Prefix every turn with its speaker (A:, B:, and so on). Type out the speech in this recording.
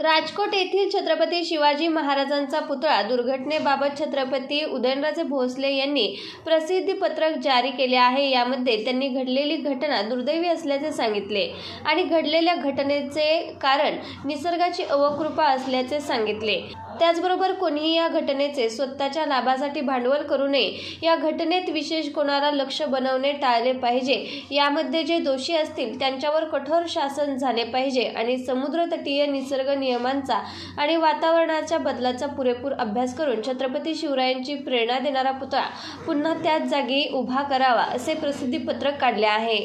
A: राजकोट येथील छत्रपती शिवाजी महाराजांचा पुतळा दुर्घटनेबाबत छत्रपती उदयनराजे भोसले यांनी प्रसिद्धी पत्रक जारी केले आहे. यामध्ये त्यांनी घडलेली घटना दुर्दैवी असल्याचे सांगितले आणि घडलेल्या घटनेचे कारण निसर्गाची अवकृपा असल्याचे सांगितले. त्याचबरोबर कोणीही या घटनेचे स्वतःच्या लाभासाठी भांडवल करू नये. या घटनेत विशेष कोणाला लक्ष बनवणे टाळले पाहिजे. यामध्ये जे दोषी असतील त्यांच्यावर कठोर शासन झाले पाहिजे आणि समुद्र तटीय निसर्ग नियमांचा आणि वातावरणाच्या बदलाचा पुरेपूर अभ्यास करून छत्रपती शिवरायांची प्रेरणा देणारा पुतळा पुन्हा त्याच जागी उभा करावा असे प्रसिद्धी पत्रक काढले आहे.